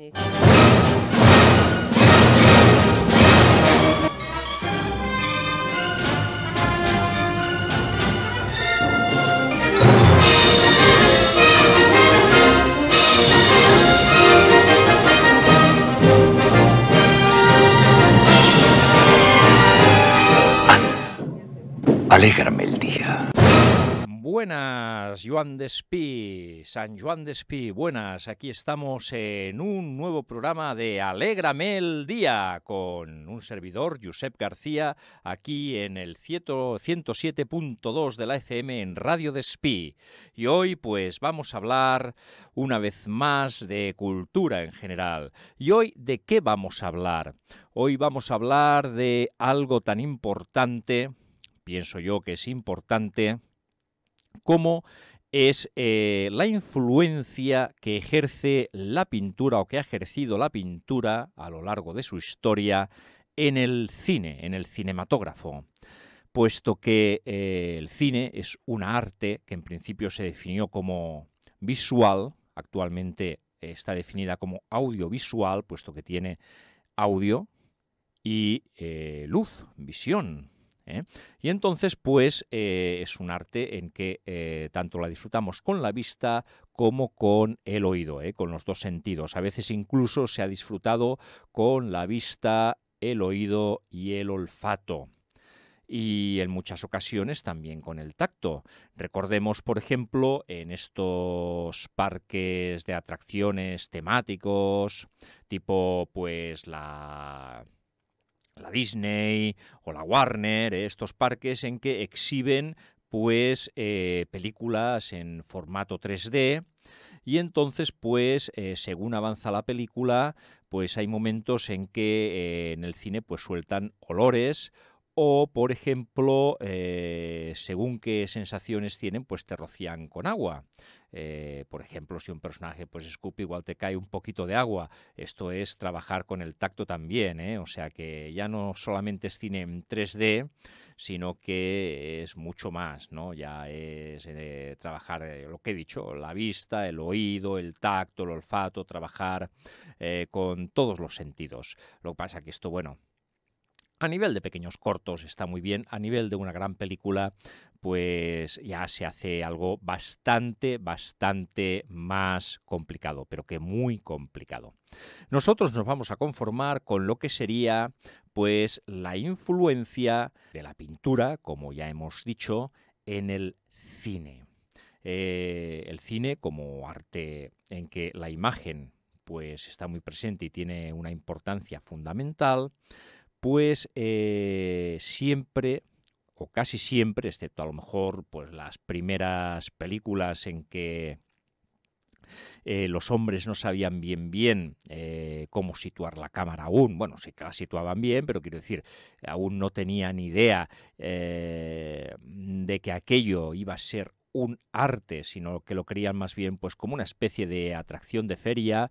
नीचे अलीगढ़ में Buenas, Juan de Espí, San Juan de Espí, buenas. Aquí estamos en un nuevo programa de Alégrame el Día con un servidor, Josep García, aquí en el 107.2 de la FM en Radio de Espí. Y hoy pues vamos a hablar una vez más de cultura en general. ¿Y hoy de qué vamos a hablar? Hoy vamos a hablar de algo tan importante pienso yo que es importante, como es eh, la influencia que ejerce la pintura o que ha ejercido la pintura a lo largo de su historia en el cine, en el cinematógrafo, puesto que eh, el cine es una arte que en principio se definió como visual, actualmente está definida como audiovisual, puesto que tiene audio y eh, luz, visión, ¿eh? Y entonces, pues, eh, es un arte en que eh, tanto la disfrutamos con la vista como con el oído, con los dos sentidos. A veces incluso se ha disfrutado con la vista, el oído y el olfato y en muchas ocasiones también con el tacto. Recordemos, por ejemplo, en estos parques de atracciones temáticos, tipo pues la la Disney o la Warner, eh, estos parques en que exhiben pues eh, películas en formato 3D y entonces pues eh, según avanza la película pues hay momentos en que en el cine pues sueltan olores o por ejemplo según qué sensaciones tienen pues te rocían con agua eh, por ejemplo, si un personaje pues escupe, igual te cae un poquito de agua. Esto es trabajar con el tacto también, ¿eh? o sea que ya no solamente es cine en 3D, sino que es mucho más, ¿no? Ya es eh, trabajar lo que he dicho, la vista, el oído, el tacto, el olfato, trabajar con todos los sentidos. Lo que pasa que esto, bueno, a nivel de pequeños cortos está muy bien, a nivel de una gran película pues ya se hace algo bastante, bastante más complicado, pero que muy complicado. Nosotros nos vamos a conformar con lo que sería pues la influencia de la pintura, como ya hemos dicho, en el cine. Eh, el cine como arte en que la imagen pues está muy presente y tiene una importancia fundamental, pues eh, siempre o casi siempre, excepto a lo mejor pues las primeras películas en que eh, los hombres no sabían bien bien eh, cómo situar la cámara aún. Bueno, sí que la situaban bien, pero quiero decir, aún no tenían idea de que aquello iba a ser un arte, sino que lo creían más bien pues como una especie de atracción de feria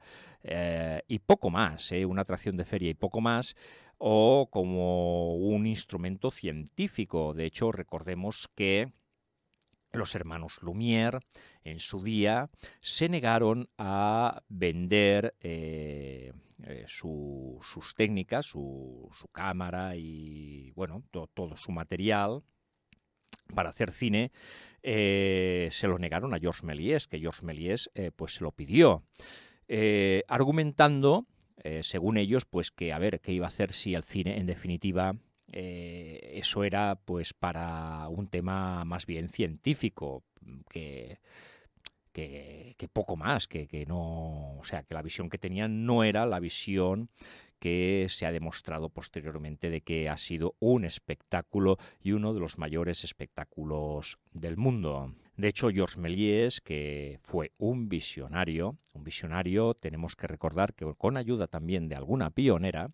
y poco más, una atracción de feria y poco más, o como un instrumento científico. De hecho, recordemos que los hermanos Lumière en su día se negaron a vender eh, eh, sus técnicas, su, cámara y bueno, todo su material para hacer cine. Eh, se lo negaron a Georges Méliès, que Georges Méliès pues se lo pidió, argumentando eh, según ellos, pues que a ver qué iba a hacer si el cine, en definitiva, eh, eso era pues para un tema más bien científico, que, poco más, que, que, no, o sea, que la visión que tenían no era la visión que se ha demostrado posteriormente de que ha sido un espectáculo y uno de los mayores espectáculos del mundo. De hecho, Georges Méliès, que fue un visionario, un visionario, tenemos que recordar que con ayuda también de alguna pionera,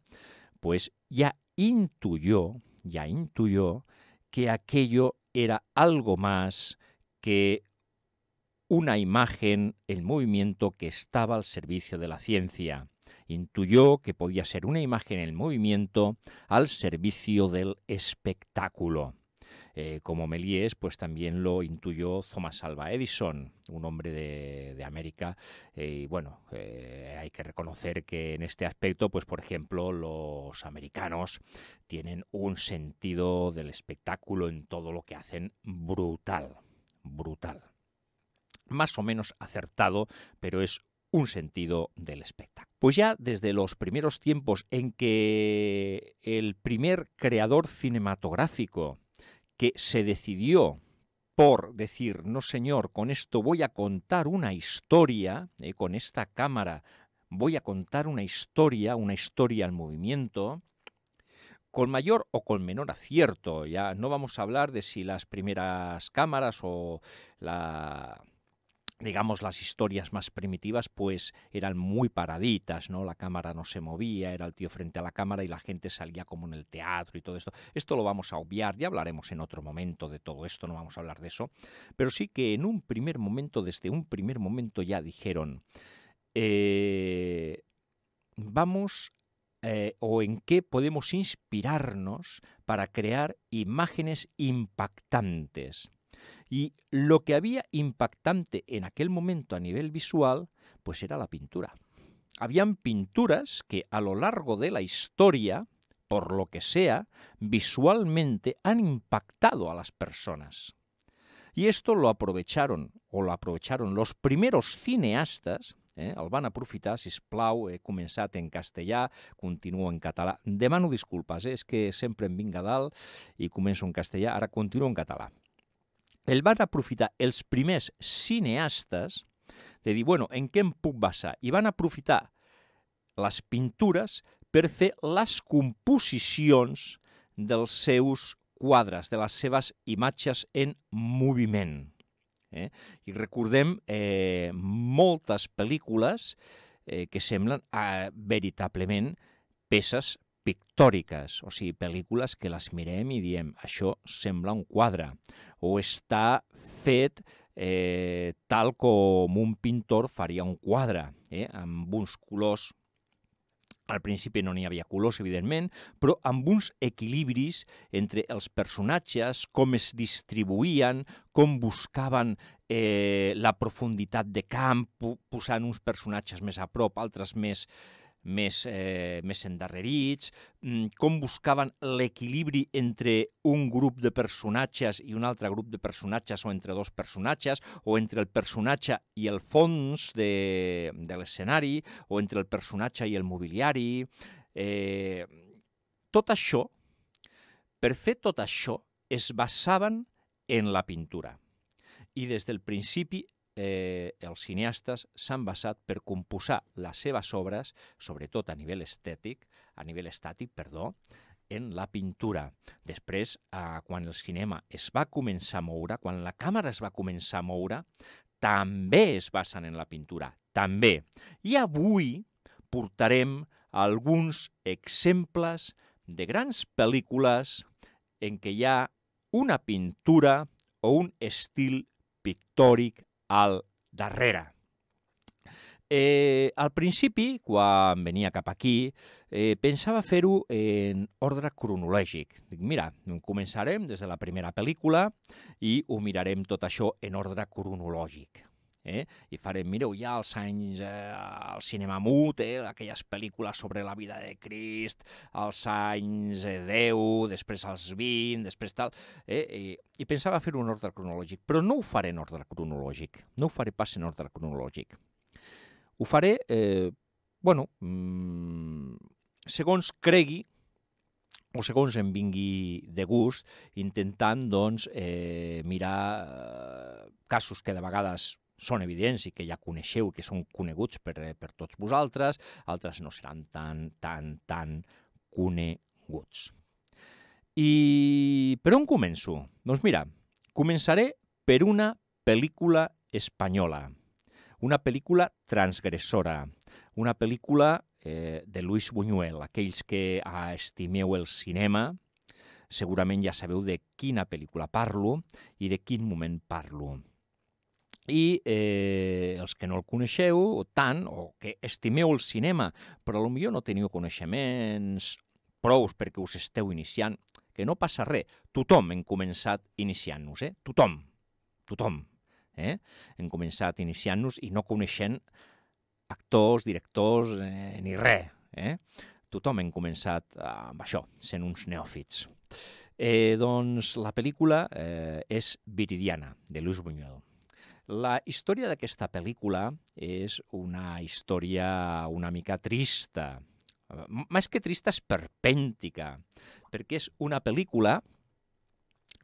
pues ya intuyó, ya intuyó que aquello era algo más que una imagen, el movimiento que estaba al servicio de la ciencia. Intuyó que podía ser una imagen, el movimiento al servicio del espectáculo. Eh, como Méliès, pues también lo intuyó Thomas Alva Edison, un hombre de, América. Eh, y bueno, eh, hay que reconocer que en este aspecto, pues por ejemplo, los americanos tienen un sentido del espectáculo en todo lo que hacen brutal, brutal. Más o menos acertado, pero es un sentido del espectáculo. Pues ya desde los primeros tiempos en que el primer creador cinematográfico que se decidió por decir, no señor, con esto voy a contar una historia, eh, con esta cámara voy a contar una historia, una historia al movimiento, con mayor o con menor acierto. Ya no vamos a hablar de si las primeras cámaras o la digamos, las historias más primitivas, pues eran muy paraditas, ¿no? La cámara no se movía, era el tío frente a la cámara y la gente salía como en el teatro y todo esto. Esto lo vamos a obviar, ya hablaremos en otro momento de todo esto, no vamos a hablar de eso. Pero sí que en un primer momento, desde un primer momento ya dijeron, eh, vamos eh, o en qué podemos inspirarnos para crear imágenes impactantes. Y lo que había impactante en aquel momento a nivel visual, pues era la pintura. Habían pinturas que a lo largo de la historia, por lo que sea, visualmente han impactado a las personas. Y esto lo aprovecharon, o lo aprovecharon los primeros cineastas, eh, el van aprofitar, si plau, he començat en castellà, continuo en català. Demano disculpes, eh, és que sempre em vinc a dalt començo en castellà, ara continuo en català el van aprofitar els primers cineastes de dir, bueno, en què em puc basar? I van aprofitar les pintures per fer les composicions dels seus quadres, de les seves imatges en moviment. Eh? I recordem eh, moltes pel·lícules eh, que semblen eh, veritablement peces pictòriques, o sigui, pel·lícules que les mirem i diem això sembla un quadre, o està fet eh, tal com un pintor faria un quadre, eh, amb uns colors al principi no n'hi havia colors, evidentment, però amb uns equilibris entre els personatges, com es distribuïen, com buscaven eh, la profunditat de camp, posant uns personatges més a prop, altres més, més, eh, més endarrerits, mm, com buscaven l'equilibri entre un grup de personatges i un altre grup de personatges o entre dos personatges o entre el personatge i el fons de, de l'escenari o entre el personatge i el mobiliari. Eh, tot això, per fer tot això, es basaven en la pintura. I des del principi eh, els cineastes s'han basat per composar les seves obres, sobretot a nivell estètic, a nivell estàtic, perdó, en la pintura. Després, eh, quan el cinema es va començar a moure, quan la càmera es va començar a moure, també es basen en la pintura, també. I avui portarem alguns exemples de grans pel·lícules en què hi ha una pintura o un estil pictòric al darrere. Eh, al principi, quan venia cap aquí, eh, pensava fer-ho en ordre cronològic. Dic, mira, començarem des de la primera pel·lícula i ho mirarem tot això en ordre cronològic. Eh? I farem, mireu, ja als anys, eh, al cinema mut, eh, aquelles pel·lícules sobre la vida de Crist, als anys eh, 10, després als 20, després tal... Eh? I, I pensava fer un ordre cronològic, però no ho faré en ordre cronològic, no ho faré pas en ordre cronològic. Ho faré, eh, bueno, mmm, segons cregui o segons em vingui de gust, intentant doncs, eh, mirar eh, casos que de vegades són evidents i que ja coneixeu que són coneguts per, eh, per tots vosaltres, altres no seran tan, tan, tan coneguts. I per on començo? Doncs mira, començaré per una pel·lícula espanyola, una pel·lícula transgressora, una pel·lícula eh, de Luis Buñuel. Aquells que ah, estimeu el cinema segurament ja sabeu de quina pel·lícula parlo i de quin moment parlo i eh, els que no el coneixeu tant, o que estimeu el cinema, però potser no teniu coneixements prous perquè us esteu iniciant, que no passa res. Tothom hem començat iniciant-nos, eh? Tothom, tothom. Eh? Hem començat iniciant-nos i no coneixent actors, directors, eh, ni res. Eh? Tothom hem començat amb això, sent uns neòfits. Eh, doncs la pel·lícula eh, és Viridiana, de Luis Buñuel. La història d'aquesta pel·lícula és una història una mica trista, més que trista és perpèntica, perquè és una pel·lícula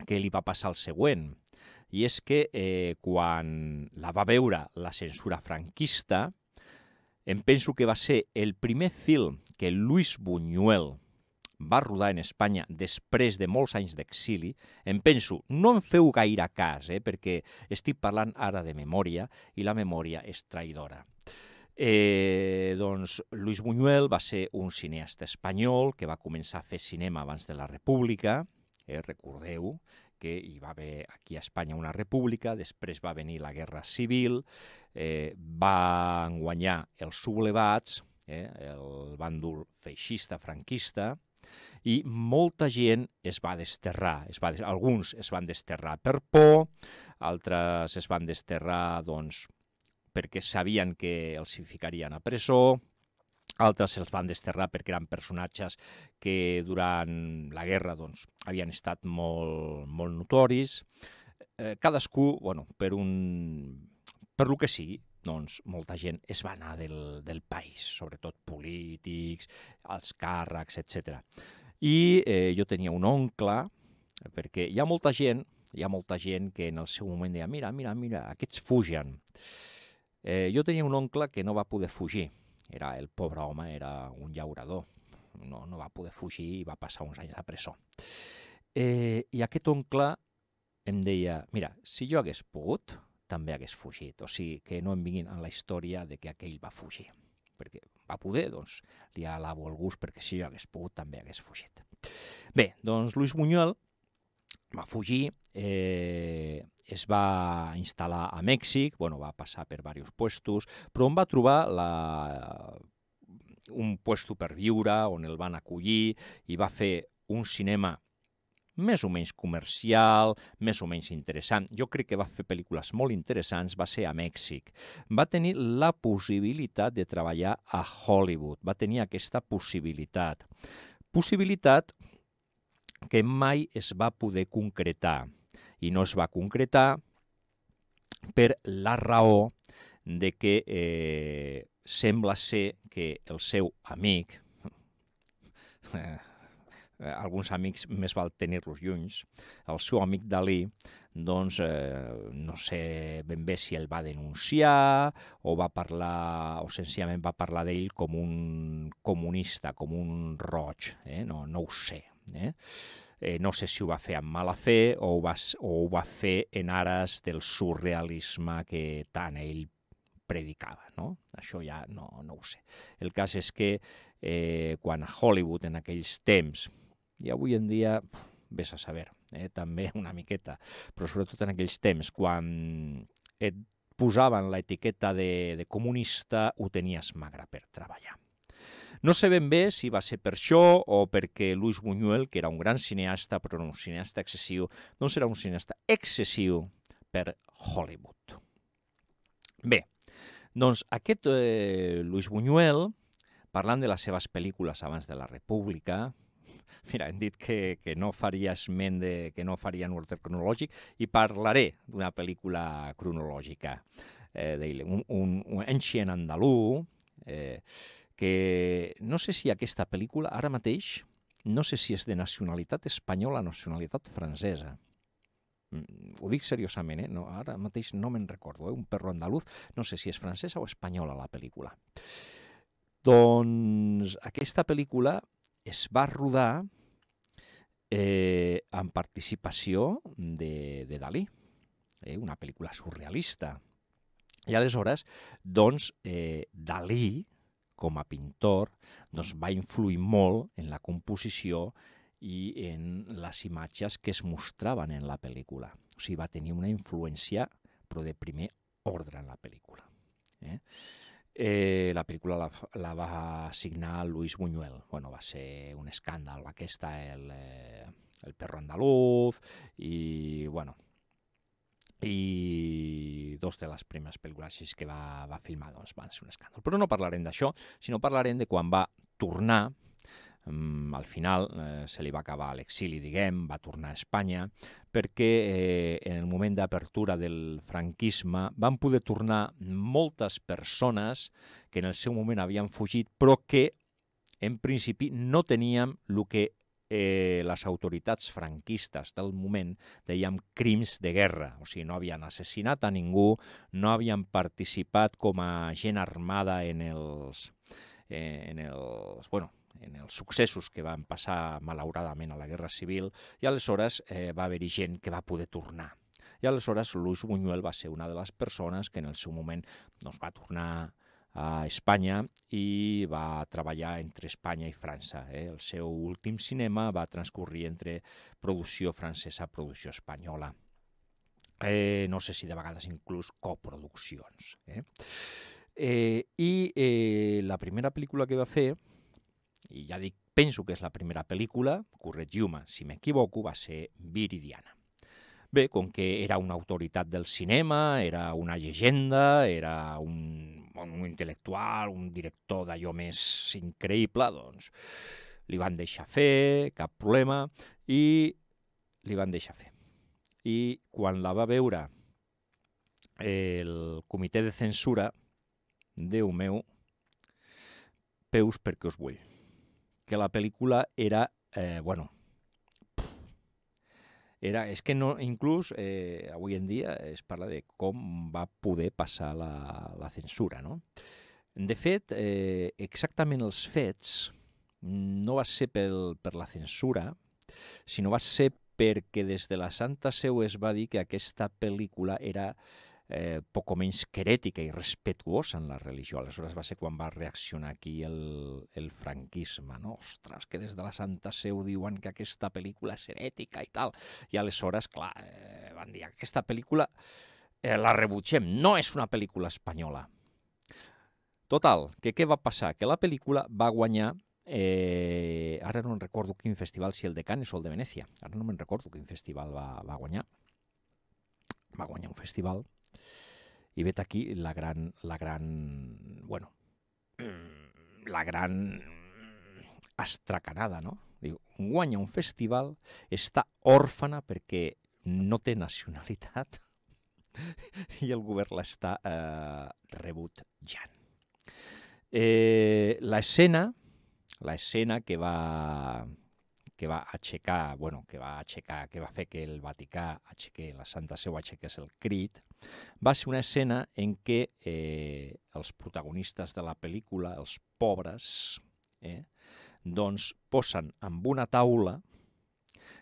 que li va passar el següent, i és que eh, quan la va veure la censura franquista, em penso que va ser el primer film que Luis Buñuel va rodar en Espanya després de molts anys d'exili, em penso, no em feu gaire cas, eh, perquè estic parlant ara de memòria i la memòria és traïdora. Eh, doncs Luis Buñuel va ser un cineasta espanyol que va començar a fer cinema abans de la República, eh, recordeu que hi va haver aquí a Espanya una república, després va venir la Guerra Civil, eh, va guanyar els sublevats, eh, el bàndol feixista franquista, i molta gent es va desterrar. Es va, alguns es van desterrar per por, altres es van desterrar doncs, perquè sabien que els ficarien a presó, altres se'ls van desterrar perquè eren personatges que durant la guerra doncs, havien estat molt, molt notoris. Eh, cadascú, bueno, per un, per lo que sigui, doncs molta gent es va anar del, del país, sobretot polítics, els càrrecs, etc. I eh, jo tenia un oncle, perquè hi ha molta gent, hi ha molta gent que en el seu moment deia mira, mira, mira, aquests fugen. Eh, jo tenia un oncle que no va poder fugir. Era el pobre home, era un llaurador. No, no va poder fugir i va passar uns anys a presó. Eh, I aquest oncle em deia, mira, si jo hagués pogut, també hagués fugit. O sigui, que no em vinguin en la història de que aquell va fugir. Perquè va poder, doncs li alabo el gust perquè si jo hagués pogut també hagués fugit. Bé, doncs Luis Buñuel va fugir, eh, es va instal·lar a Mèxic, bueno, va passar per diversos puestos, però on va trobar la, un puesto per viure, on el van acollir i va fer un cinema més o menys comercial, més o menys interessant. Jo crec que va fer pel·lícules molt interessants, va ser a Mèxic. Va tenir la possibilitat de treballar a Hollywood, va tenir aquesta possibilitat. Possibilitat que mai es va poder concretar i no es va concretar per la raó de que eh, sembla ser que el seu amic, eh, alguns amics més val tenir-los llunys, el seu amic Dalí, doncs eh, no sé ben bé si el va denunciar o va parlar, o senzillament va parlar d'ell com un comunista, com un roig, eh? no, no ho sé. Eh? Eh, no sé si ho va fer amb mala fe o ho va, o ho va fer en ares del surrealisme que tant ell predicava, no? Això ja no, no ho sé. El cas és que eh, quan a Hollywood en aquells temps i avui en dia, vés a saber, eh, també una miqueta, però sobretot en aquells temps, quan et posaven l'etiqueta de, de comunista, ho tenies magre per treballar. No sé ben bé si va ser per això o perquè Luis Buñuel, que era un gran cineasta, però un cineasta excessiu, doncs era un cineasta excessiu per Hollywood. Bé, doncs aquest eh, Luis Buñuel, parlant de les seves pel·lícules abans de la República, Mira, hem dit que, que no faria esment de, que no faria un ordre cronològic i parlaré d'una pel·lícula cronològica, eh, un, un, un ancient andalú, eh, que no sé si aquesta pel·lícula ara mateix, no sé si és de nacionalitat espanyola o nacionalitat francesa. Mm, ho dic seriosament, eh? no, ara mateix no me'n recordo, eh? un perro andaluz, no sé si és francesa o espanyola la pel·lícula. Doncs aquesta pel·lícula es va rodar eh, amb participació de, de Dalí, eh, una pel·lícula surrealista. I aleshores, doncs, eh, Dalí, com a pintor, doncs, va influir molt en la composició i en les imatges que es mostraven en la pel·lícula. O sigui, va tenir una influència, però de primer ordre en la pel·lícula. Eh? Eh, la pel·lícula la, la va signar Luis Buñuel. Bueno, va ser un escàndal. Aquesta, el, eh, el perro andaluz, i, bueno, i dos de les primeres pel·lícules que va, va filmar doncs, van ser un escàndol. Però no parlarem d'això, sinó parlarem de quan va tornar al final eh, se li va acabar l'exili, diguem, va tornar a Espanya, perquè eh, en el moment d'apertura del franquisme van poder tornar moltes persones que en el seu moment havien fugit, però que en principi no teníem el que eh, les autoritats franquistes del moment dèiem crims de guerra, o sigui, no havien assassinat a ningú, no havien participat com a gent armada en els, eh, en els, bueno, en els successos que van passar malauradament a la Guerra Civil i aleshores eh, va haver-hi gent que va poder tornar. I aleshores Luis Buñuel va ser una de les persones que en el seu moment doncs, va tornar a Espanya i va treballar entre Espanya i França. Eh? El seu últim cinema va transcorrir entre producció francesa i producció espanyola. Eh, no sé si de vegades inclús coproduccions. Eh? Eh, I eh, la primera pel·lícula que va fer i ja dic, penso que és la primera pel·lícula, corregiu-me si m'equivoco, va ser Viridiana. Bé, com que era una autoritat del cinema, era una llegenda, era un, un intel·lectual, un director d'allò més increïble, doncs li van deixar fer, cap problema, i li van deixar fer. I quan la va veure el comitè de censura, Déu meu, peus perquè us vull que la pel·lícula era, eh, bueno, era, és que no, inclús eh, avui en dia es parla de com va poder passar la, la censura, no? De fet, eh, exactament els fets no va ser pel, per la censura, sinó va ser perquè des de la Santa Seu es va dir que aquesta pel·lícula era eh, poc menys querètica i respetuosa en la religió. Aleshores va ser quan va reaccionar aquí el, el franquisme, no? Ostres, que des de la Santa Seu diuen que aquesta pel·lícula és herètica i tal. I aleshores, clar, eh, van dir, aquesta pel·lícula eh, la rebutgem, no és una pel·lícula espanyola. Total, que què va passar? Que la pel·lícula va guanyar Eh, ara no en recordo quin festival, si el de Cannes o el de Venècia. Ara no me'n recordo quin festival va, va guanyar. Va guanyar un festival i vet aquí la gran, la gran, bueno, la gran astracanada, no? Diu, guanya un festival, està òrfana perquè no té nacionalitat i el govern l'està eh, rebutjant. Eh, l'escena, l'escena que va que va aixecar, bueno, que va aixecar, que va fer que el Vaticà aixequés, la Santa Seu aixequés el crit, va ser una escena en què eh, els protagonistes de la pel·lícula, els pobres, eh, doncs posen amb una taula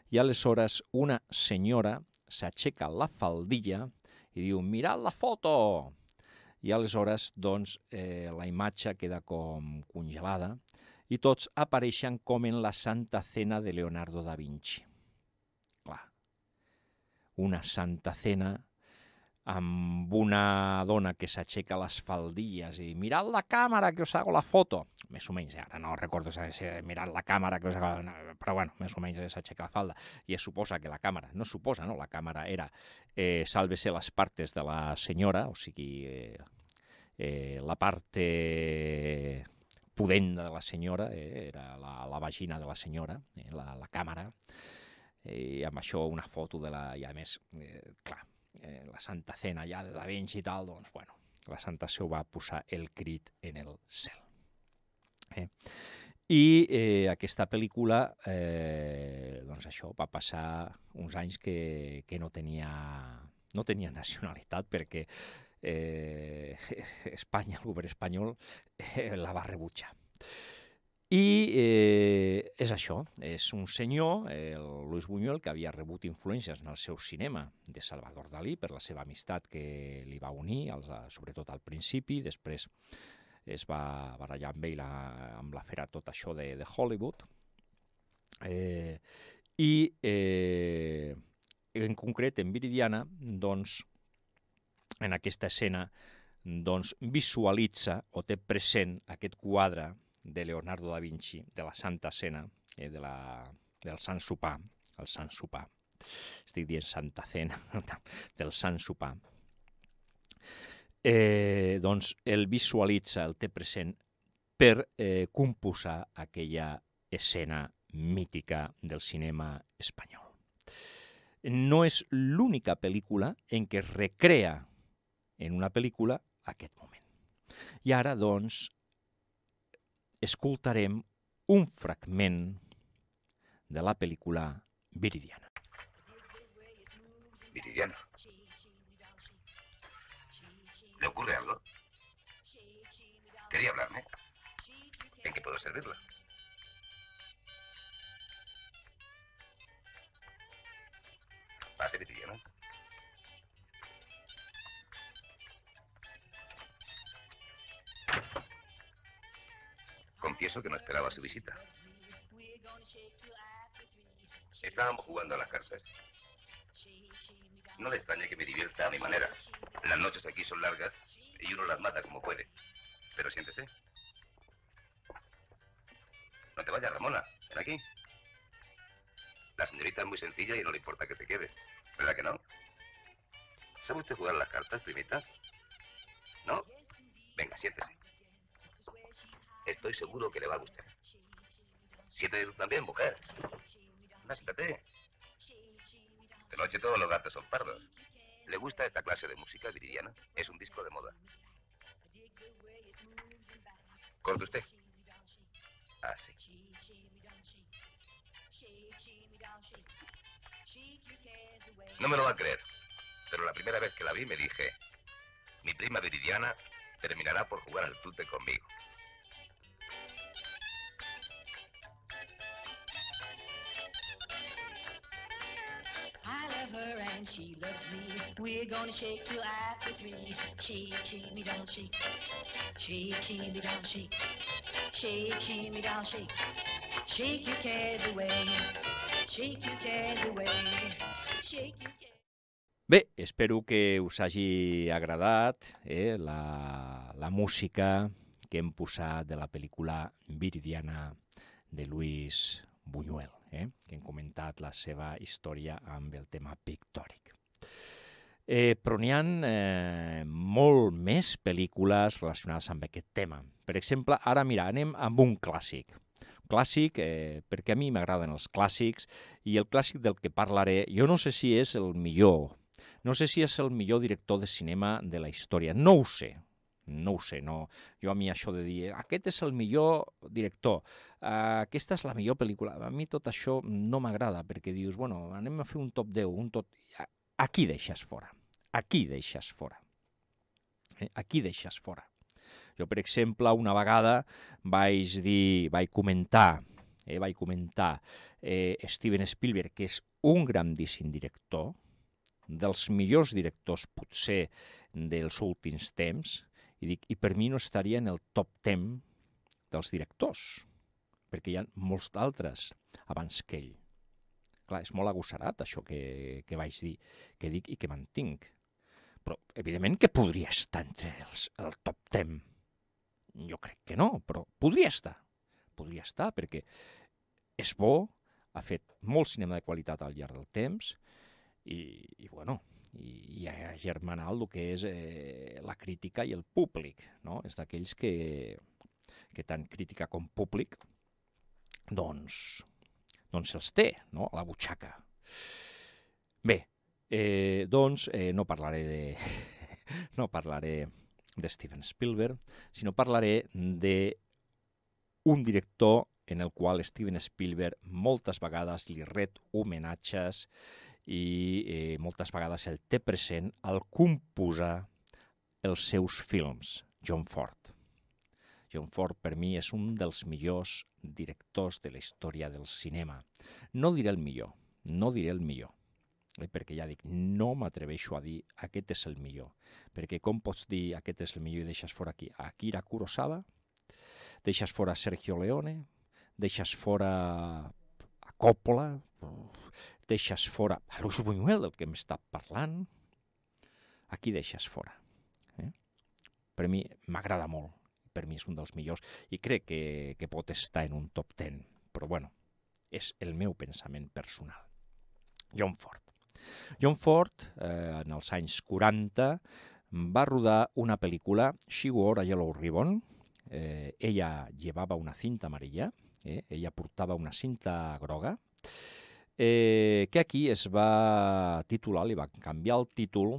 i aleshores una senyora s'aixeca la faldilla i diu, mirad la foto! I aleshores, doncs, eh, la imatge queda com congelada i tots apareixen com en la Santa Cena de Leonardo da Vinci. Clar, una Santa Cena amb una dona que s'aixeca les faldilles i mirad la càmera que us hago la foto. Més o menys, ara no recordo si mirad la càmera que us hago... Però bueno, més o menys s'aixeca la falda. I es suposa que la càmera, no suposa, no? La càmera era eh, sálvese les partes de la senyora, o sigui, eh, eh, la parte pudent de la senyora, eh, era la, la vagina de la senyora, eh, la, la càmera, eh, i amb això una foto de la... I a més, eh, clar, eh, la Santa Cena ja de Da Vinci i tal, doncs, bueno, la Santa Seu va posar el crit en el cel. Eh? I eh, aquesta pel·lícula, eh, doncs això, va passar uns anys que, que no, tenia, no tenia nacionalitat perquè eh, Espanya, el govern espanyol, eh, la va rebutjar. I eh, és això, és un senyor, el Luis Buñuel, que havia rebut influències en el seu cinema de Salvador Dalí per la seva amistat que li va unir, als, sobretot al principi, després es va barallar amb ell amb la fera tot això de, de Hollywood. Eh, I eh, en concret, en Viridiana, doncs, en aquesta escena doncs visualitza o té present aquest quadre de Leonardo da Vinci, de la Santa Cena, eh, de la, del Sant Sopar, el Sant Sopar. Estic dient Santa Cena, del Sant Sopar. Eh, doncs el visualitza, el té present per eh, composar aquella escena mítica del cinema espanyol. No és l'única pel·lícula en què es recrea en una pel·lícula aquest moment. I ara, doncs, escoltarem un fragment de la pel·lícula Viridiana. Viridiana. ¿Le ocurre algo? ¿Quería hablarme? ¿En qué puedo servirla? Pase, Viridiana. Confieso que no esperaba su visita. Estábamos jugando a las cartas. No le extraña que me divierta a mi manera. Las noches aquí son largas y uno las mata como puede. Pero siéntese. No te vayas, Ramona. Ven aquí. La señorita es muy sencilla y no le importa que te quedes. ¿Verdad que no? ¿Sabe usted jugar las cartas, primita? ¿No? Venga, siéntese. Estoy seguro que le va a gustar. Siéntese tú también, mujer. Siéntate. De noche todos los gatos son pardos. ¿Le gusta esta clase de música viridiana? Es un disco de moda. ¿Corte usted? Ah, sí. No me lo va a creer, pero la primera vez que la vi me dije, mi prima Viridiana terminará por jugar al tute conmigo. Her and she loves me. We're gonna shake till after three. Shake, shake me down, shake. Shake, shake me down, shake. Shake, shake me down, shake. Shake your cares away. Shake your cares away. Shake your cares. Bé, espero que us hagi agradat eh, la, la música que hem posat de la pel·lícula Viridiana de Luis Buñuel, eh, que hem comentat la seva història amb el tema pictòric. Eh, però n'hi ha eh, molt més pel·lícules relacionades amb aquest tema. Per exemple, ara mira, anem amb un clàssic. Clàssic, eh, perquè a mi m'agraden els clàssics, i el clàssic del que parlaré, jo no sé si és el millor, no sé si és el millor director de cinema de la història, no ho sé, no ho sé, no. Jo a mi això de dir, aquest és el millor director, uh, aquesta és la millor pel·lícula, a mi tot això no m'agrada, perquè dius, bueno, anem a fer un top 10, un tot... Aquí deixes fora, aquí deixes fora. Eh? Aquí deixes fora. Jo, per exemple, una vegada vaig dir, vaig comentar, eh, vaig comentar eh, Steven Spielberg, que és un grandíssim director, dels millors directors, potser, dels últims temps, i dic, i per mi no estaria en el top 10 dels directors, perquè hi ha molts d'altres abans que ell. Clar, és molt agossarat això que, que vaig dir, que dic i que mantinc. Però, evidentment, que podria estar entre els, el top 10. Jo crec que no, però podria estar. Podria estar, perquè és bo, ha fet molt cinema de qualitat al llarg del temps, i, i bueno, i, i ha germanat el que és eh, la crítica i el públic, no? És d'aquells que, que tant crítica com públic doncs, doncs els té no? a la butxaca. Bé, eh, doncs eh, no parlaré de no parlaré de Steven Spielberg, sinó parlaré de un director en el qual Steven Spielberg moltes vegades li ret homenatges i eh, moltes vegades el té present al composar els seus films, John Ford. John Ford per mi és un dels millors directors de la història del cinema. No diré el millor, no diré el millor, eh, perquè ja dic, no m'atreveixo a dir aquest és el millor, perquè com pots dir aquest és el millor i deixes fora aquí? Akira Kurosawa, deixes fora Sergio Leone, deixes fora a Coppola, deixes fora a Luis Buñuel, del que m'està parlant, aquí deixes fora. Eh? per mi m'agrada molt, per mi és un dels millors, i crec que, que pot estar en un top 10, però bueno, és el meu pensament personal. John Ford. John Ford, eh, en els anys 40, va rodar una pel·lícula, She Wore a Yellow Ribbon, eh, ella llevava una cinta amarilla, eh, ella portava una cinta groga, eh, que aquí es va titular, li va canviar el títol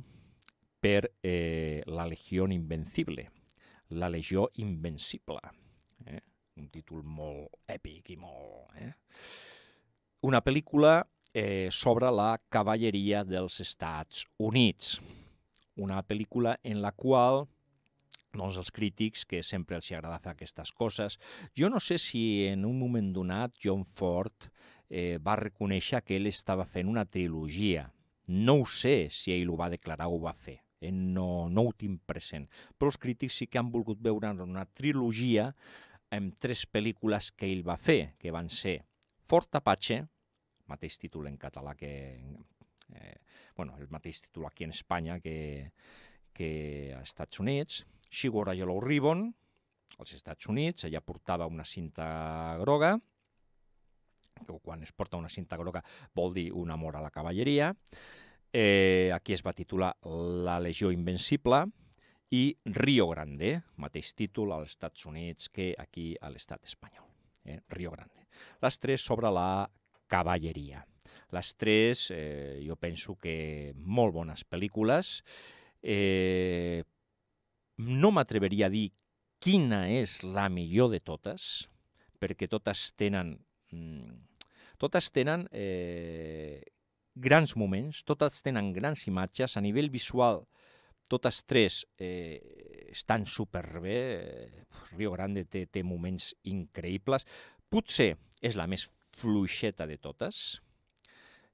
per eh, La Legió Invencible, La Legió Invencible. Eh? Un títol molt èpic i molt... Eh? Una pel·lícula eh, sobre la cavalleria dels Estats Units. Una pel·lícula en la qual doncs els crítics, que sempre els agrada fer aquestes coses. Jo no sé si en un moment donat John Ford eh, va reconèixer que ell estava fent una trilogia. No ho sé si ell ho va declarar o ho va fer. Eh, no, no ho tinc present. Però els crítics sí que han volgut veure una trilogia amb tres pel·lícules que ell va fer, que van ser Fort Apache, mateix títol en català que... Eh, bueno, el mateix títol aquí en Espanya que, que als Estats Units, She Wore a Yellow Ribbon, als Estats Units, ella portava una cinta groga, que quan es porta una cinta groga vol dir un amor a la cavalleria. Eh, aquí es va titular La Legió Invencible i Rio Grande, mateix títol als Estats Units que aquí a l'estat espanyol. Eh? Rio Grande. Les tres sobre la cavalleria. Les tres, eh, jo penso que molt bones pel·lícules. Eh, no m'atreveria a dir quina és la millor de totes, perquè totes tenen mm, totes tenen eh, grans moments, totes tenen grans imatges, a nivell visual totes tres eh, estan superbé, Rio Grande té, té moments increïbles, potser és la més fluixeta de totes,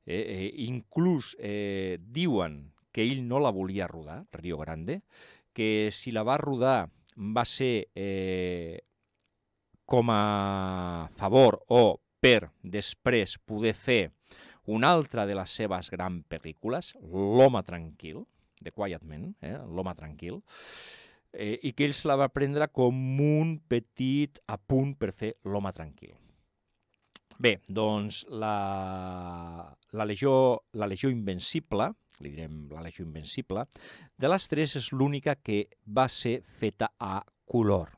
eh, eh, inclús eh, diuen que ell no la volia rodar, Rio Grande, que si la va rodar va ser eh, com a favor o per després poder fer una altra de les seves grans pel·lícules, L'home tranquil, de Quiet Man, eh? L'home tranquil, eh, i que ell se la va prendre com un petit apunt per fer L'home tranquil. Bé, doncs la, la, legió, la legió invencible, li direm la legió invencible, de les tres és l'única que va ser feta a color.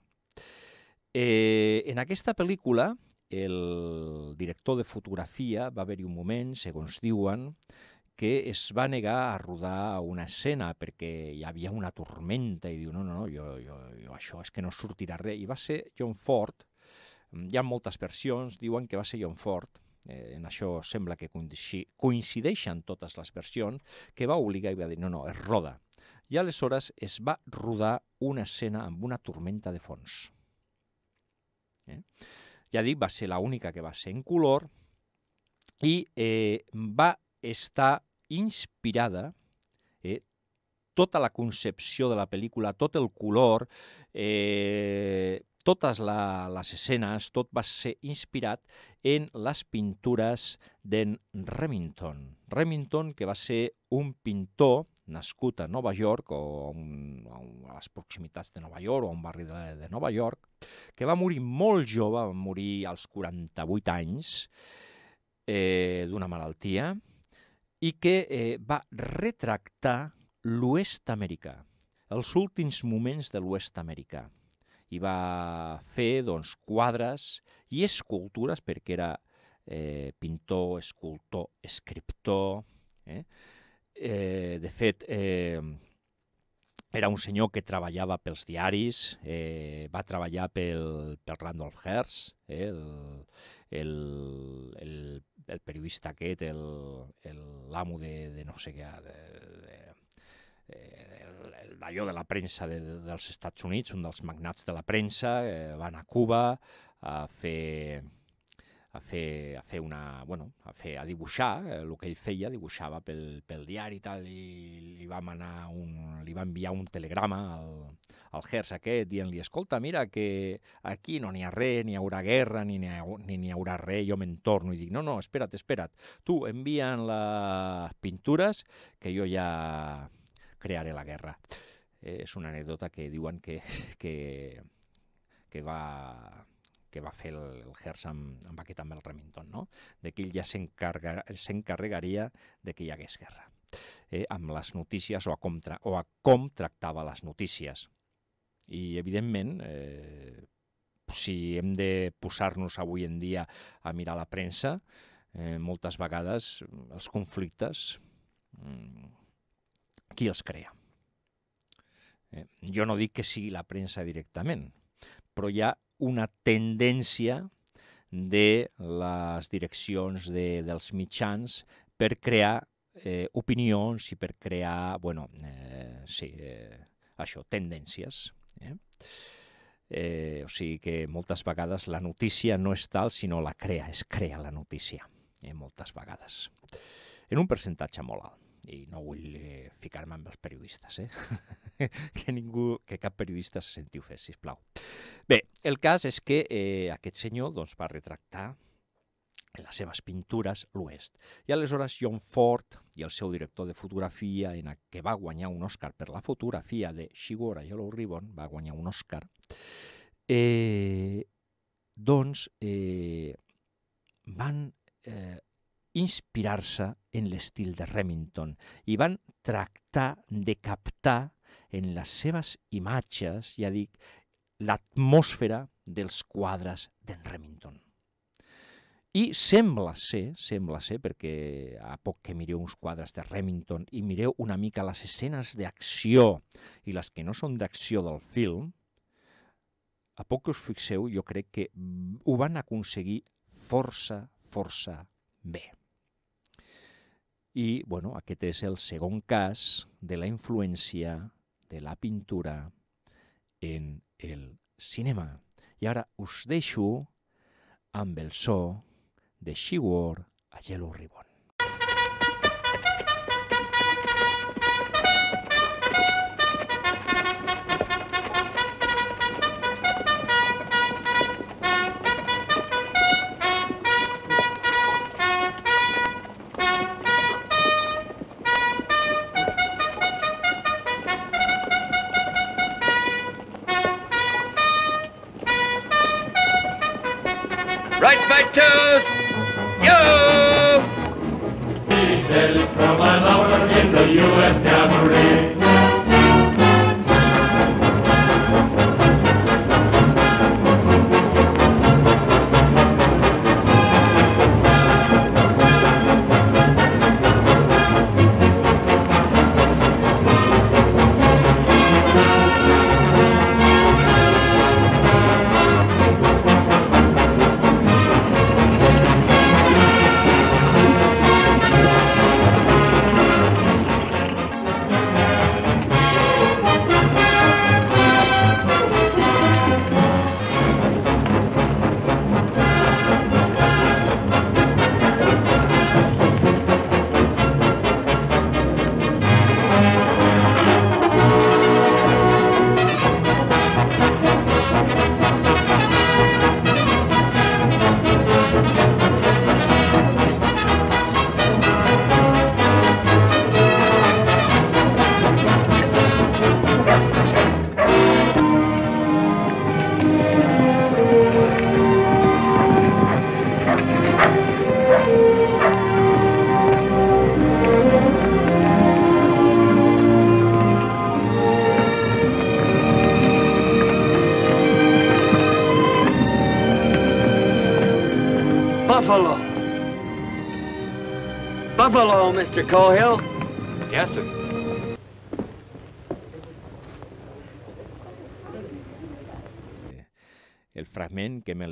Eh, en aquesta pel·lícula, el director de fotografia va haver-hi un moment, segons diuen, que es va negar a rodar una escena perquè hi havia una tormenta i diu, no, no, no jo, jo, jo això és que no sortirà res. I va ser John Ford, hi ha moltes versions, diuen que va ser John Ford, eh, en això sembla que coincideixen totes les versions, que va obligar i va dir, no, no, es roda. I aleshores es va rodar una escena amb una tormenta de fons. Eh? Ja dic, va ser l'única que va ser en color i eh, va estar inspirada eh, tota la concepció de la pel·lícula, tot el color, eh, totes la, les escenes, tot va ser inspirat en les pintures d'en Remington. Remington, que va ser un pintor nascut a Nova York o a, un, a les proximitats de Nova York o a un barri de, de Nova York, que va morir molt jove, va morir als 48 anys eh, d'una malaltia i que eh, va retractar l'oest americà, els últims moments de l'oest americà. I va fer doncs, quadres i escultures perquè era eh, pintor, escultor, escriptor, eh? Eh, de fet, eh, era un senyor que treballava pels diaris, eh, va treballar pel, pel Randolph Hearst, eh, el, el, el, el periodista aquest, l'amo de, de no sé què, de, de, eh, d'allò de la premsa de, de, dels Estats Units, un dels magnats de la premsa, eh, va anar a Cuba a fer a fer, a fer una, bueno, a fer, a dibuixar, eh, el que ell feia, dibuixava pel, pel diari i tal, i li vam anar un, li va enviar un telegrama al, al Gers aquest, dient-li, escolta, mira, que aquí no n'hi ha res, ni hi haurà guerra, ni n'hi ha, ni hi haurà res, jo me'n torno, i dic, no, no, espera't, espera't, tu envien les pintures que jo ja crearé la guerra. Eh, és una anècdota que diuen que, que, que va que va fer el, el Hertz amb, amb aquest amb el Remington, no? de que ell ja s'encarregaria de que hi hagués guerra eh, amb les notícies o a, com o a com tractava les notícies. I, evidentment, eh, si hem de posar-nos avui en dia a mirar la premsa, eh, moltes vegades els conflictes, mm, qui els crea? Eh, jo no dic que sigui la premsa directament, però hi ha una tendència de les direccions de, dels mitjans per crear eh, opinions i per crear, bueno, eh, sí, eh, això, tendències. Eh? Eh, o sigui que moltes vegades la notícia no és tal, sinó la crea, es crea la notícia, eh, moltes vegades. En un percentatge molt alt i no vull eh, ficar-me amb els periodistes, eh? que ningú, que cap periodista se senti ofès, sisplau. Bé, el cas és que eh, aquest senyor doncs, va retractar en les seves pintures l'oest. I aleshores John Ford i el seu director de fotografia, en que va guanyar un Oscar per la fotografia de Shigora Yellow Ribbon, va guanyar un Oscar, eh, doncs eh, van eh, inspirar-se en l'estil de Remington i van tractar de captar en les seves imatges, ja dic, l'atmosfera dels quadres d'en Remington. I sembla ser, sembla ser, perquè a poc que mireu uns quadres de Remington i mireu una mica les escenes d'acció i les que no són d'acció del film, a poc que us fixeu, jo crec que ho van aconseguir força, força bé. I bueno, aquest és el segon cas de la influència de la pintura en el cinema. I ara us deixo amb el so de She Wore a Yellow Ribbon. Right by toes. Yo! Diesel from my lover in the U.S.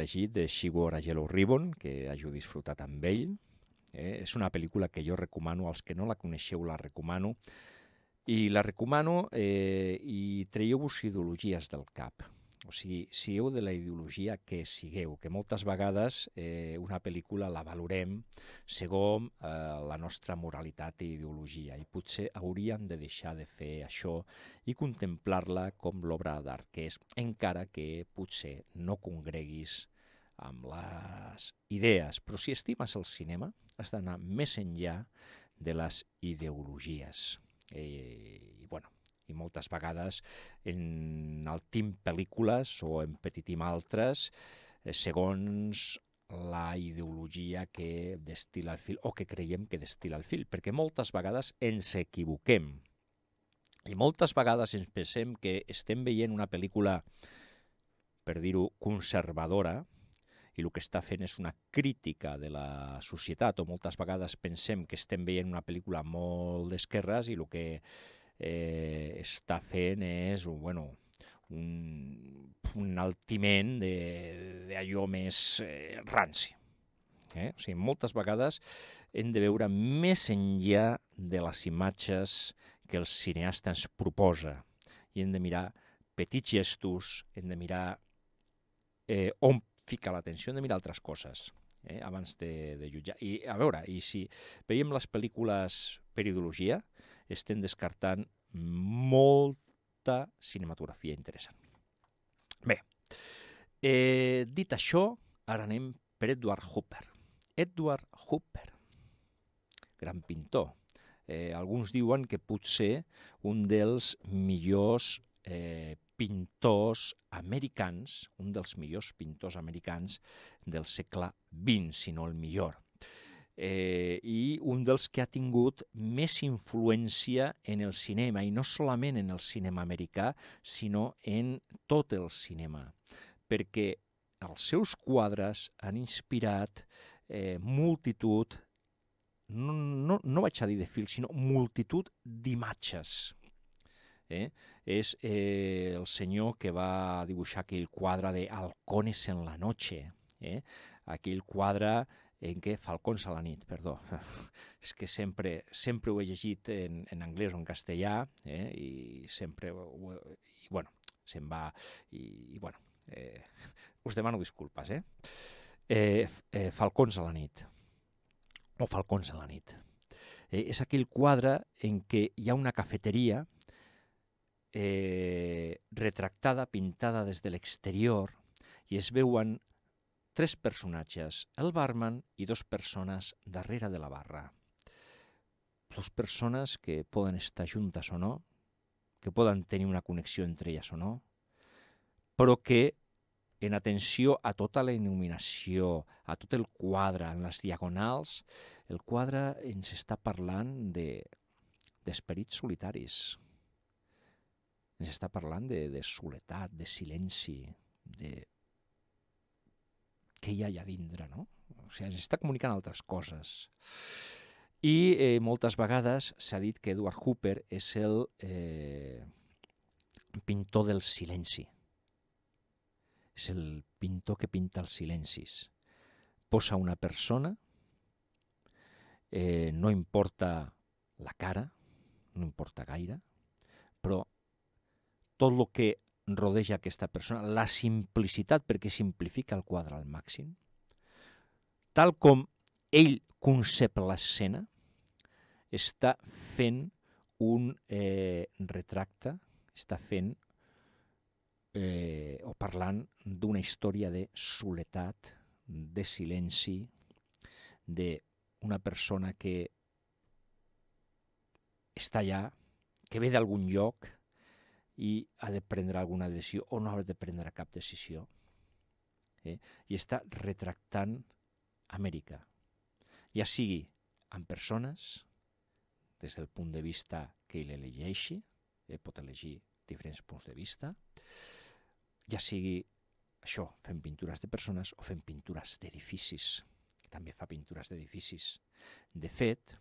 elegit de Wore a Yellow Ribbon, que hagi disfrutat amb ell. Eh? És una pel·lícula que jo recomano, als que no la coneixeu la recomano, i la recomano eh, i traieu-vos ideologies del cap. O sigui, sigueu de la ideologia que sigueu, que moltes vegades eh, una pel·lícula la valorem segons eh, la nostra moralitat i ideologia i potser hauríem de deixar de fer això i contemplar-la com l'obra d'art que és, encara que potser no congreguis amb les idees. Però si estimes el cinema, has d'anar més enllà de les ideologies. Eh, I, bueno, i moltes vegades enaltim pel·lícules o empetitim altres eh, segons la ideologia que destila el fil o que creiem que destila el fil, perquè moltes vegades ens equivoquem. I moltes vegades ens pensem que estem veient una pel·lícula, per dir-ho, conservadora, i el que està fent és una crítica de la societat, o moltes vegades pensem que estem veient una pel·lícula molt d'esquerres i el que eh, està fent és, bueno, un, un altiment d'allò més eh, ranci. Eh? O sigui, moltes vegades hem de veure més enllà de les imatges que el cineasta ens proposa i hem de mirar petits gestos, hem de mirar eh, on fica l'atenció, hem de mirar altres coses eh, abans de, de jutjar. I a veure, i si veiem les pel·lícules per ideologia, estem descartant molt molta cinematografia interessant. Bé, eh, dit això, ara anem per Edward Hooper. Edward Hooper, gran pintor. Eh, alguns diuen que potser un dels millors eh, pintors americans, un dels millors pintors americans del segle XX, si no el millor eh, i un dels que ha tingut més influència en el cinema, i no solament en el cinema americà, sinó en tot el cinema, perquè els seus quadres han inspirat eh, multitud, no, no, no vaig a dir de fils, sinó multitud d'imatges. Eh? És eh, el senyor que va dibuixar aquell quadre de Halcones en la noche, eh? aquell quadre en què Falcons a la nit, perdó. És que sempre, sempre ho he llegit en, en anglès o en castellà eh? i sempre, ho, i, bueno, se'n va, i, i bueno, eh, us demano disculpes, eh? eh? Eh, Falcons a la nit, o Falcons a la nit. Eh, és aquell quadre en què hi ha una cafeteria eh, retractada, pintada des de l'exterior, i es veuen tres personatges, el barman i dos persones darrere de la barra. Dos persones que poden estar juntes o no, que poden tenir una connexió entre elles o no, però que en atenció a tota la il·luminació, a tot el quadre, en les diagonals, el quadre ens està parlant d'esperits de, solitaris. Ens està parlant de, de soledat, de silenci, de què hi ha allà dintre, no? O sigui, ens està comunicant altres coses. I eh, moltes vegades s'ha dit que Edward Hooper és el eh, pintor del silenci. És el pintor que pinta els silencis. Posa una persona, eh, no importa la cara, no importa gaire, però tot el que rodeja aquesta persona, la simplicitat perquè simplifica el quadre al màxim, tal com ell concep l'escena, està fent un eh, retracte, està fent eh, o parlant d'una història de soledat, de silenci, d'una persona que està allà, que ve d'algun lloc, i ha de prendre alguna decisió o no ha de prendre cap decisió. Eh? I està retractant Amèrica, ja sigui amb persones, des del punt de vista que ell elegeixi, eh, pot elegir diferents punts de vista, ja sigui això, fent pintures de persones o fent pintures d'edificis, que també fa pintures d'edificis. De fet,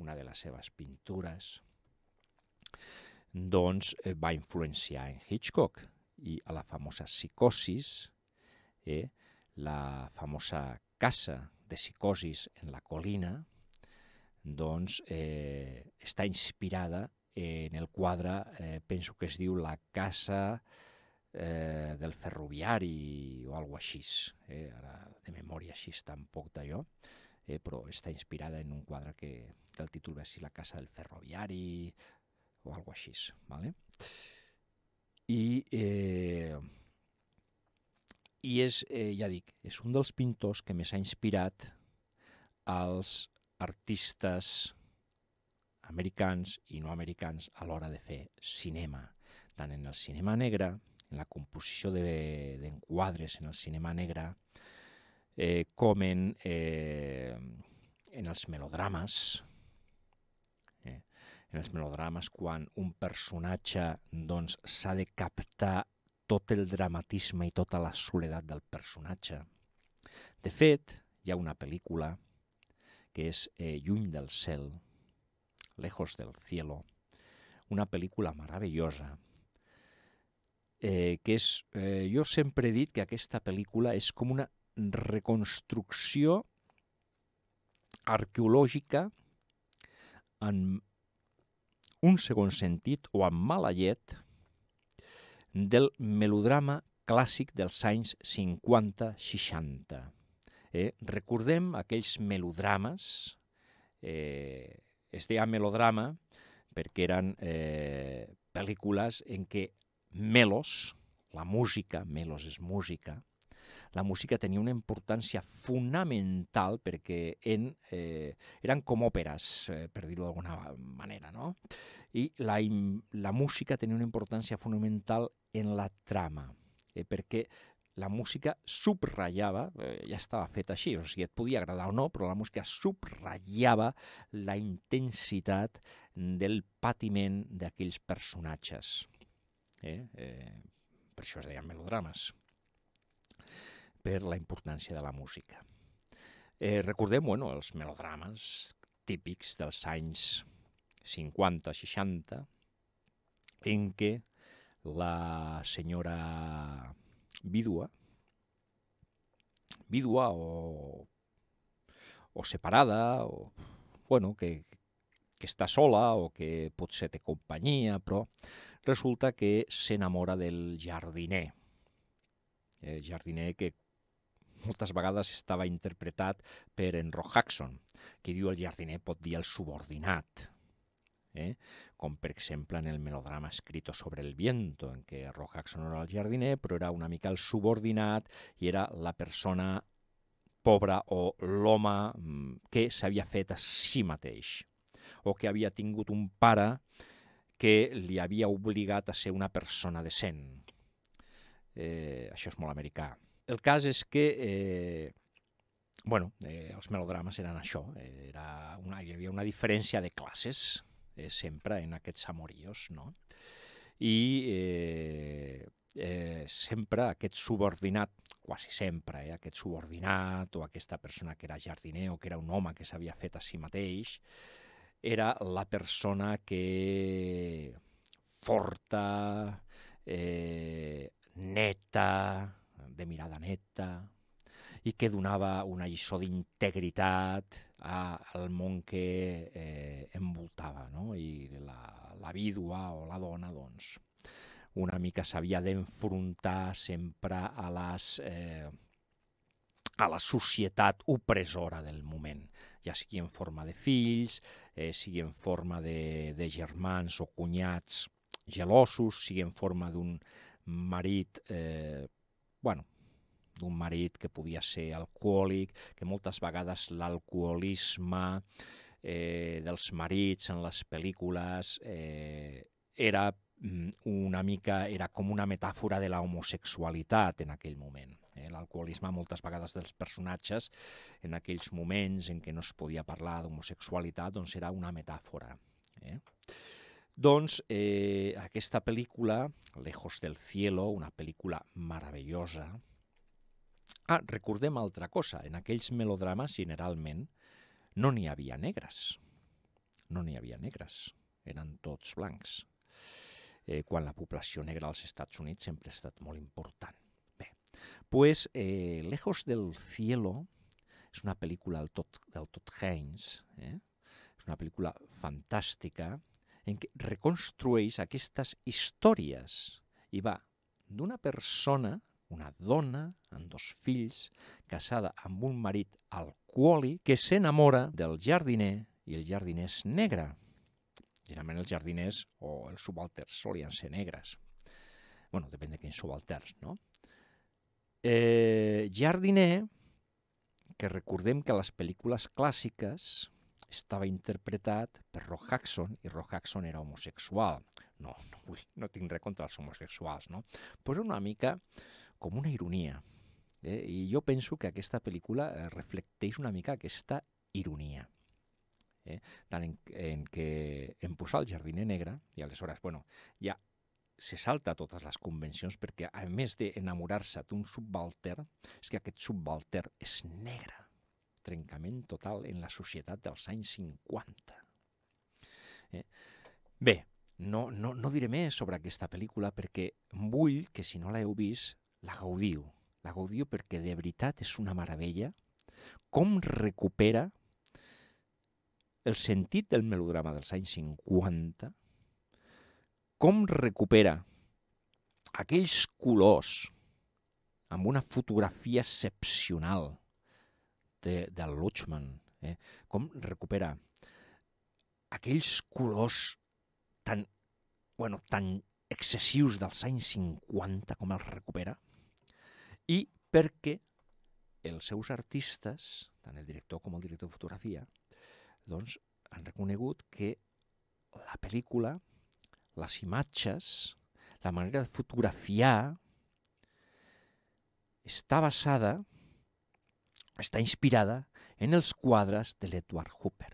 una de les seves pintures doncs eh, va influenciar en Hitchcock i a la famosa psicosis, eh, la famosa casa de psicosis en la colina, doncs eh, està inspirada en el quadre, eh, penso que es diu La casa eh, del ferroviari o alguna així. Eh, ara de memòria així tampoc d'allò, eh, però està inspirada en un quadre que, que el títol va ser La casa del ferroviari, o alguna així, ¿vale? I, eh, i és, eh, ja dic, és un dels pintors que més ha inspirat als artistes americans i no americans a l'hora de fer cinema, tant en el cinema negre, en la composició d'enquadres de, en el cinema negre, eh, com en, eh, en els melodrames, en els melodrames quan un personatge doncs, s'ha de captar tot el dramatisme i tota la soledat del personatge. De fet, hi ha una pel·lícula que és eh, Lluny del cel, Lejos del cielo, una pel·lícula meravellosa, eh, que és, eh, jo sempre he dit que aquesta pel·lícula és com una reconstrucció arqueològica en un segon sentit o amb mala llet del melodrama clàssic dels anys 50-60. Eh? Recordem aquells melodrames, eh, es deia melodrama perquè eren eh, pel·lícules en què melos, la música, melos és música, la música tenia una importància fonamental perquè en, eh, eren com òperes, eh, per dir-ho d'alguna manera, no? I la, la música tenia una importància fonamental en la trama, eh, perquè la música subratllava, eh, ja estava fet així, o sigui, et podia agradar o no, però la música subratllava la intensitat del patiment d'aquells personatges. Eh? Eh, per això es deien melodrames per la importància de la música. Eh, recordem bueno, els melodrames típics dels anys 50-60, en què la senyora vídua, vídua o, o separada, o, bueno, que, que està sola o que potser té companyia, però resulta que s'enamora del jardiner. El jardiner que moltes vegades estava interpretat per en Rock Jackson, que diu el jardiner pot dir el subordinat, eh? com per exemple en el melodrama escrito sobre el viento, en què Rock Jackson era el jardiner, però era una mica el subordinat i era la persona pobra o l'home mm, que s'havia fet a si mateix, o que havia tingut un pare que li havia obligat a ser una persona decent. Eh, això és molt americà. El cas és que eh, bueno, eh, els melodrames eren això, era una, hi havia una diferència de classes eh, sempre en aquests amorios, no? I eh, eh, sempre aquest subordinat, quasi sempre, eh, aquest subordinat o aquesta persona que era jardiner o que era un home que s'havia fet a si mateix, era la persona que forta, eh, neta, de mirada neta, i que donava una lliçó d'integritat al món que eh, envoltava, no? I la, la vídua o la dona, doncs, una mica s'havia d'enfrontar sempre a les... Eh, a la societat opressora del moment, ja sigui en forma de fills, eh, sigui en forma de, de germans o cunyats gelosos, sigui en forma d'un marit eh, bueno, d'un marit que podia ser alcohòlic, que moltes vegades l'alcoholisme eh, dels marits en les pel·lícules eh, era mm, una mica, era com una metàfora de la homosexualitat en aquell moment. Eh? L'alcoholisme moltes vegades dels personatges en aquells moments en què no es podia parlar d'homosexualitat doncs era una metàfora. Eh? Doncs eh, aquesta pel·lícula, Lejos del cielo, una pel·lícula meravellosa. Ah, recordem altra cosa, en aquells melodrames generalment no n'hi havia negres. No n'hi havia negres, eren tots blancs. Eh, quan la població negra als Estats Units sempre ha estat molt important. Bé, pues eh, Lejos del cielo és una pel·lícula del tot, del tot Haynes, eh? és una pel·lícula fantàstica, en què reconstrueix aquestes històries i va d'una persona, una dona amb dos fills, casada amb un marit alcohòlic, que s'enamora del jardiner i el jardiner és negre. Generalment els jardiners o els subalters solien ser negres. bueno, depèn de quins subalters, no? Eh, jardiner, que recordem que les pel·lícules clàssiques estava interpretat per Rock Hudson, i Rock Hudson era homosexual. No, no, vull, no tinc res contra els homosexuals, no? Però una mica com una ironia. Eh? I jo penso que aquesta pel·lícula eh, reflecteix una mica aquesta ironia. Eh? Tant en, en que en posar el jardiner negre, i aleshores, bueno, ja se salta totes les convencions perquè, a més d'enamorar-se d'un subalter, és que aquest subalter és negre. Trencament total en la societat dels anys 50. Eh? Bé, no, no, no diré més sobre aquesta pel·lícula perquè vull que, si no l'heu vist, la gaudiu. La gaudiu perquè de veritat és una meravella com recupera el sentit del melodrama dels anys 50, com recupera aquells colors amb una fotografia excepcional de, del Lutschman, eh? com recupera aquells colors tan, bueno, tan excessius dels anys 50 com els recupera, i perquè els seus artistes, tant el director com el director de fotografia, doncs han reconegut que la pel·lícula, les imatges, la manera de fotografiar, està basada, està inspirada en els quadres de l'Edward Hooper.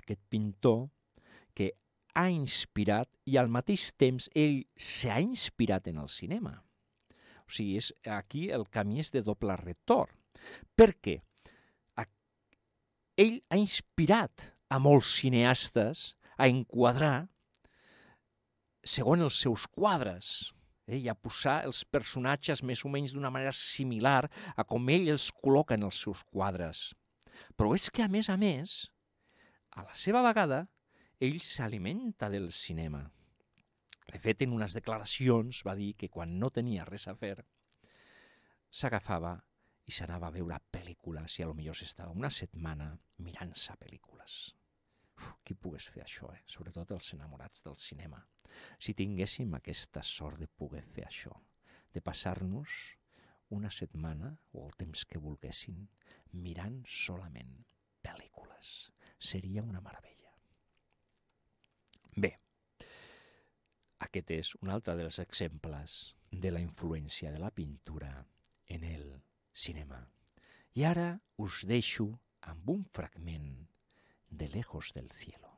Aquest pintor que ha inspirat i al mateix temps ell s'ha inspirat en el cinema. O sigui, és, aquí el camí és de doble retorn. Perquè ell ha inspirat a molts cineastes a enquadrar segons els seus quadres eh, i a posar els personatges més o menys d'una manera similar a com ell els col·loca en els seus quadres. Però és que, a més a més, a la seva vegada, ell s'alimenta del cinema. De fet, en unes declaracions va dir que quan no tenia res a fer, s'agafava i s'anava a veure pel·lícules i a lo millor s'estava una setmana mirant-se pel·lícules. Uf, qui pogués fer això, eh? sobretot els enamorats del cinema. Si tinguéssim aquesta sort de poder fer això, de passar-nos una setmana o el temps que volguessin mirant solament pel·lícules. Seria una meravella. Bé, aquest és un altre dels exemples de la influència de la pintura en el cinema. I ara us deixo amb un fragment de Lejos del Cielo.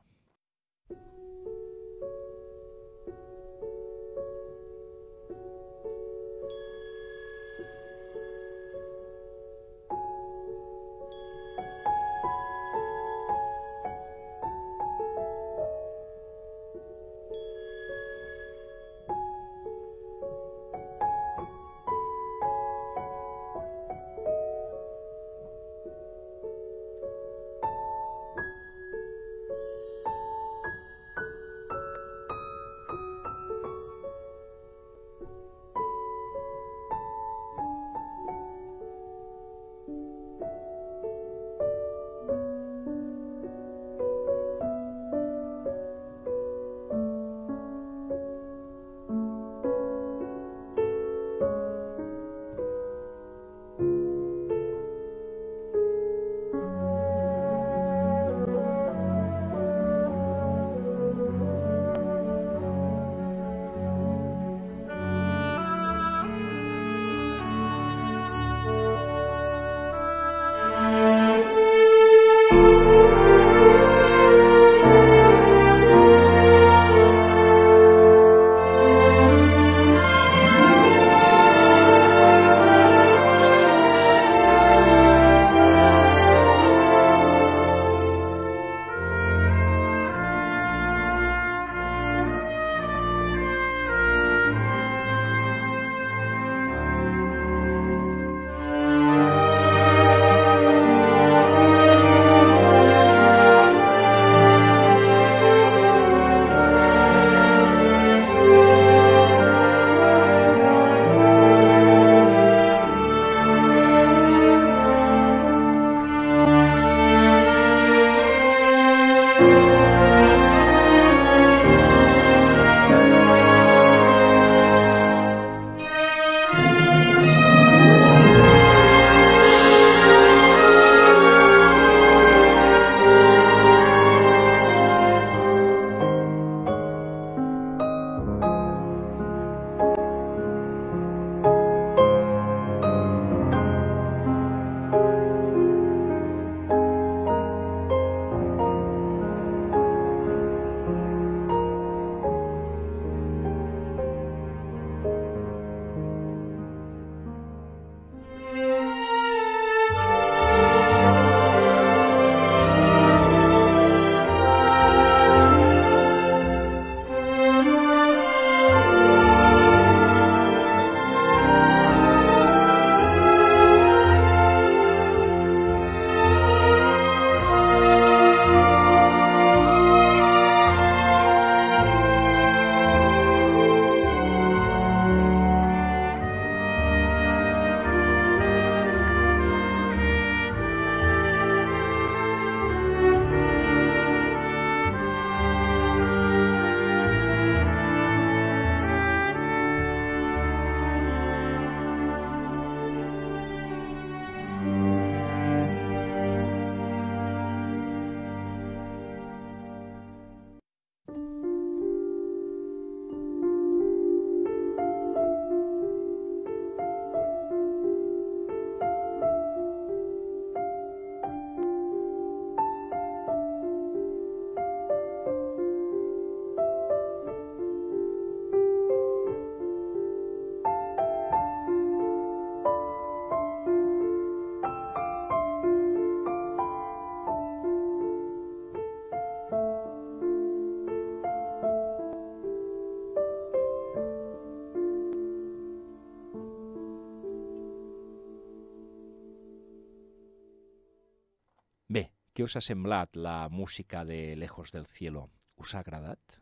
Què us ha semblat la música de Lejos del Cielo? Us ha agradat?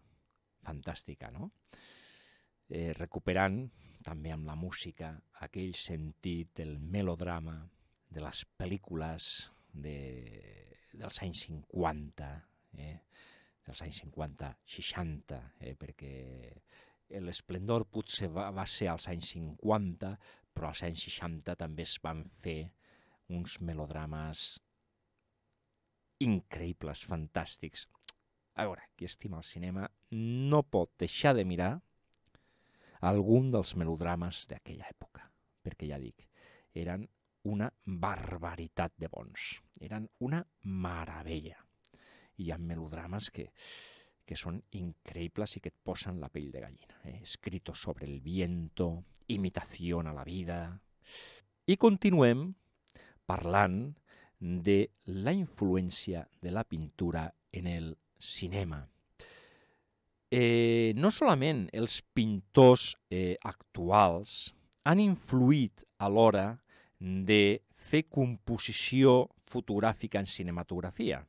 Fantàstica, no? Eh, recuperant també amb la música aquell sentit del melodrama de les pel·lícules de, dels anys 50, eh? dels anys 50-60, eh? perquè l'esplendor potser va, va ser als anys 50, però als anys 60 també es van fer uns melodrames increïbles, fantàstics. A veure, qui estima el cinema no pot deixar de mirar algun dels melodrames d'aquella època, perquè ja dic, eren una barbaritat de bons, eren una meravella. I hi ha melodrames que, que són increïbles i que et posen la pell de gallina. Eh? Escrito sobre el viento, imitació a la vida... I continuem parlant de la influència de la pintura en el cinema. Eh, no solament els pintors eh, actuals han influït a l'hora de fer composició fotogràfica en cinematografia.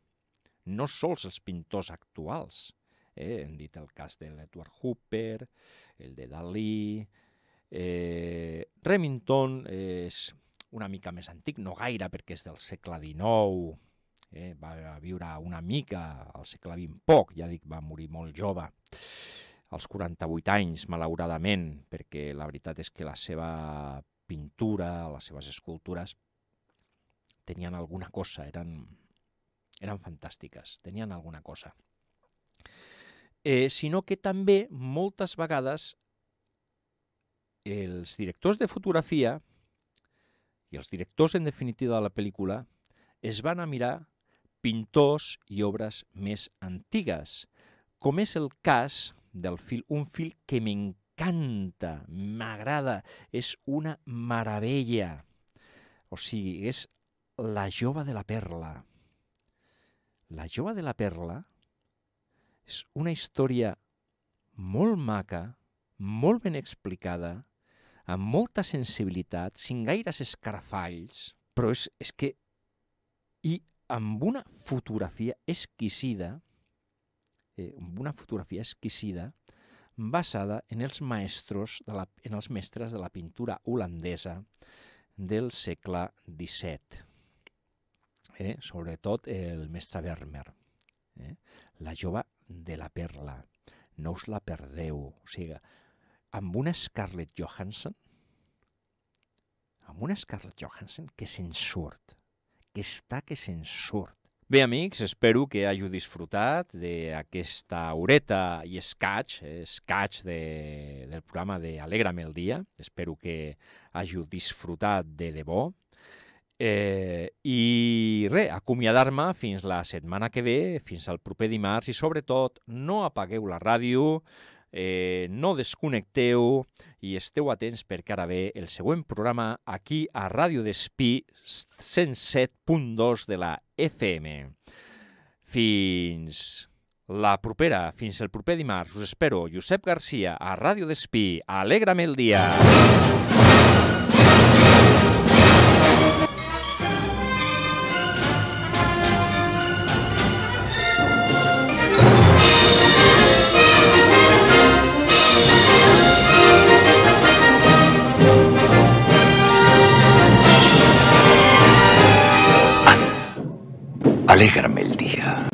No sols els pintors actuals. Eh? Hem dit el cas de l'Edward Hooper, el de Dalí... Eh, Remington és una mica més antic, no gaire perquè és del segle XIX, eh, va viure una mica al segle XX poc, ja dic, va morir molt jove, als 48 anys, malauradament, perquè la veritat és que la seva pintura, les seves escultures, tenien alguna cosa, eren, eren fantàstiques, tenien alguna cosa. Eh, sinó que també moltes vegades els directors de fotografia i els directors, en definitiva, de la pel·lícula es van a mirar pintors i obres més antigues, com és el cas del fil, un fil que m'encanta, m'agrada, és una meravella. O sigui, és La jove de la perla. La jove de la perla és una història molt maca, molt ben explicada, amb molta sensibilitat, sin gaires escarafalls, però és, és que... I amb una fotografia exquisida, eh, amb una fotografia exquisida, basada en els maestros, de la, en els mestres de la pintura holandesa del segle XVII. Eh? Sobretot el mestre Vermeer. Eh? La jove de la perla. No us la perdeu. O sigui, amb una Scarlett Johansson, amb una Scarlett Johansson que se'n surt, que està que se'n surt. Bé, amics, espero que hàgiu disfrutat d'aquesta horeta i escaig, eh, escaig de, del programa de el dia. Espero que hàgiu disfrutat de debò. Eh, I res, acomiadar-me fins la setmana que ve, fins al proper dimarts i sobretot no apagueu la ràdio, eh, no desconnecteu i esteu atents perquè ara ve el següent programa aquí a Ràdio Despí 107.2 de la FM. Fins la propera, fins el proper dimarts. Us espero, Josep Garcia, a Ràdio Despí. Alegra'm el dia! Alégrame el día.